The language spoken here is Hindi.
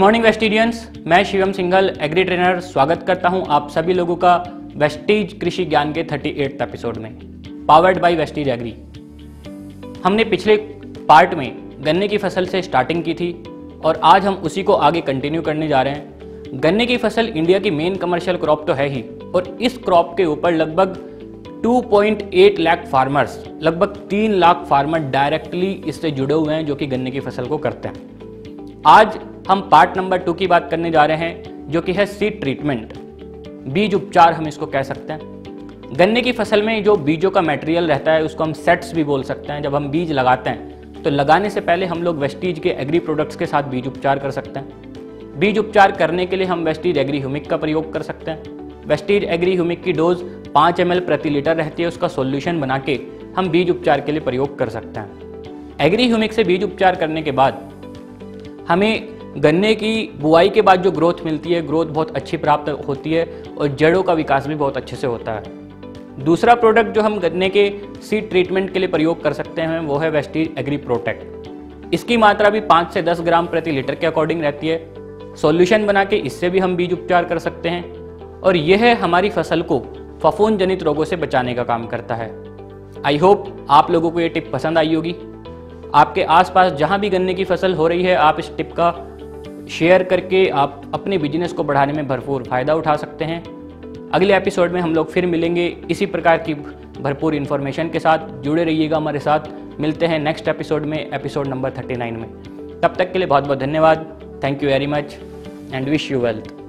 मॉर्निंग वेस्टीरियंस मैं शिवम सिंघल एग्री ट्रेनर स्वागत करता हूँ आप सभी लोगों का वेस्टीज कृषि ज्ञान के थर्टी एट एपिसोड में पावर्ड बाय वेस्टीज एग्री हमने पिछले पार्ट में गन्ने की फ़सल से स्टार्टिंग की थी और आज हम उसी को आगे कंटिन्यू करने जा रहे हैं। गन्ने की फ़सल इंडिया की मेन कमर्शियल क्रॉप तो है ही और इस क्रॉप के ऊपर लगभग 2.8 लाख फार्मर्स लगभग 3 लाख फार्मर डायरेक्टली इससे जुड़े हुए हैं जो कि गन्ने की फ़सल को करते हैं। आज हम पार्ट नंबर टू की बात करने जा रहे हैं, जो कि है सीड ट्रीटमेंट बीज उपचार हम इसको कह सकते हैं। गन्ने की फ़सल में जो बीजों का मटेरियल रहता है, उसको हम सेट्स भी बोल सकते हैं। जब हम बीज लगाते हैं तो लगाने से पहले हम लोग वेस्टीज के एग्री प्रोडक्ट्स के साथ बीज उपचार कर सकते हैं। बीज उपचार करने के लिए हम वेस्टीज एग्री ह्यूमिक का प्रयोग कर सकते हैं। वेस्टीज एग्री ह्यूमिक की डोज पाँच एम प्रति लीटर रहती है, उसका सोल्यूशन बना के हम बीज उपचार के लिए प्रयोग कर सकते हैं। एग्री ह्यूमिक से बीज उपचार करने के बाद हमें गन्ने की बुआई के बाद जो ग्रोथ मिलती है ग्रोथ बहुत अच्छी प्राप्त होती है और जड़ों का विकास भी बहुत अच्छे से होता है। दूसरा प्रोडक्ट जो हम गन्ने के सीड ट्रीटमेंट के लिए प्रयोग कर सकते हैं, वो है वेस्टीज एग्री प्रोटेक्ट इसकी मात्रा भी पाँच से दस ग्राम प्रति लीटर के अकॉर्डिंग रहती है। सॉल्यूशन बना के इससे भी हम बीज उपचार कर सकते हैं और यह हमारी फ़सल को फफून जनित रोगों से बचाने का काम करता है। आई होप आप लोगों को ये टिप पसंद आई होगी। आपके आसपास जहाँ भी गन्ने की फ़सल हो रही है, आप इस टिप का शेयर करके आप अपने बिज़नेस को बढ़ाने में भरपूर फ़ायदा उठा सकते हैं। अगले एपिसोड में हम लोग फिर मिलेंगे इसी प्रकार की भरपूर इन्फॉर्मेशन के साथ। जुड़े रहिएगा हमारे साथ। मिलते हैं नेक्स्ट एपिसोड में एपिसोड नंबर 39 में। तब तक के लिए बहुत बहुत धन्यवाद। Thank you very much and wish you wealth